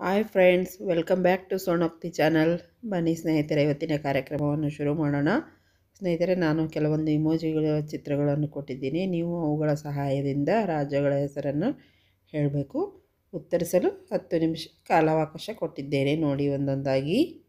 Hi friends welcome back to ಸೋಣೋಕ್ತಿ channel ಬನ್ನಿ ಸ್ನೇಹಿತರೆ, ಇವತ್ತಿನ ಕಾರ್ಯಕ್ರಮವನ್ನು ಶುರು ಮಾಡೋಣ. ಸ್ನೇಹಿತರೆ, ನಾನು ಕೆಲವೊಂದು ಇಮೋಜಿಗಳ ಚಿತ್ರಗಳನ್ನು ಕೊಟ್ಟಿದ್ದೀನಿ. ನೀವು ಅವುಗಳ ಸಹಾಯದಿಂದ ರಾಜ್ಯಗಳ ಹೆಸರನ್ನು ಹೇಳಬೇಕು. ಉತ್ತರಿಸಲು ಹತ್ತು ನಿಮಿಷ ಕಾಲಾವಕಾಶ ಕೊಟ್ಟಿದ್ದೇನೆ. ನೋಡಿ ಒಂದೊಂದಾಗಿ.